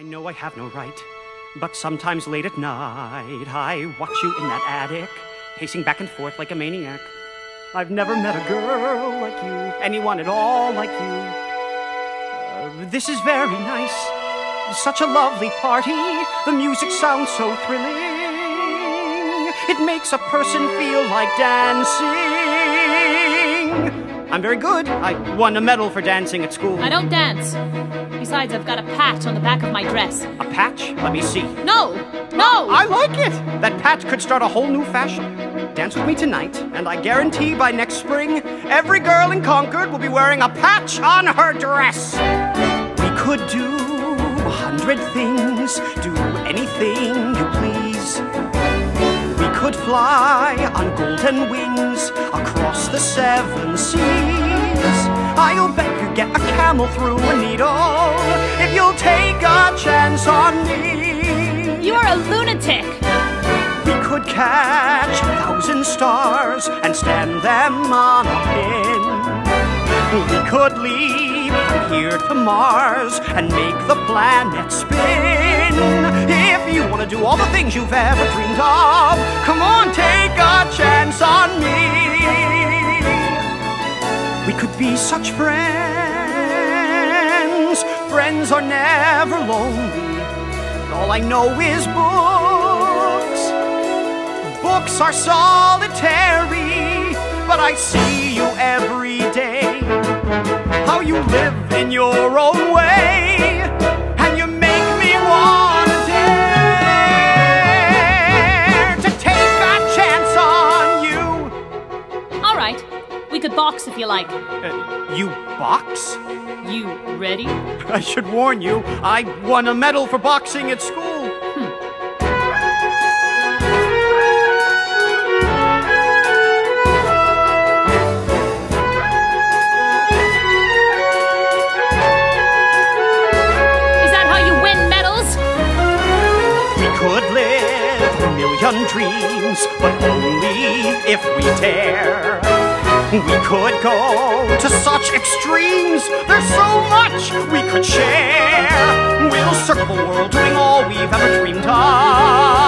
know I have no right, but sometimes late at night I watch you in that attic, pacing back and forth like a maniac. I've never met a girl like you, anyone at all like you. Uh, this is very nice, such a lovely party. The music sounds so thrilling. It makes a person feel like dancing. I'm very good. I won a medal for dancing at school. I don't dance. Besides, I've got a patch on the back of my dress. A patch? Let me see. No! No! I like it! That patch could start a whole new fashion. Dance with me tonight, and I guarantee by next spring, every girl in Concord will be wearing a patch on her dress. We could do a hundred things, do anything you please. We could fly on golden wings across the seven seas. I'll bet you get a camel through a needle if you'll take a chance on me. You are a lunatic! We could catch a thousand stars and stand them on a pin. We could leave from here to Mars and make the planet spin. To do all the things you've ever dreamed of, come on, take a chance on me. We could be such friends. Friends are never lonely. All I know is books. Books are solitary, but I see you every day. How you live in your own All right. We could box if you like. Uh, you box? You ready? I should warn you, I won a medal for boxing at school. Is that how you win medals? We could live million dreams, but only if we dare. We could go to such extremes, there's so much we could share. We'll circle the world doing all we've ever dreamed of.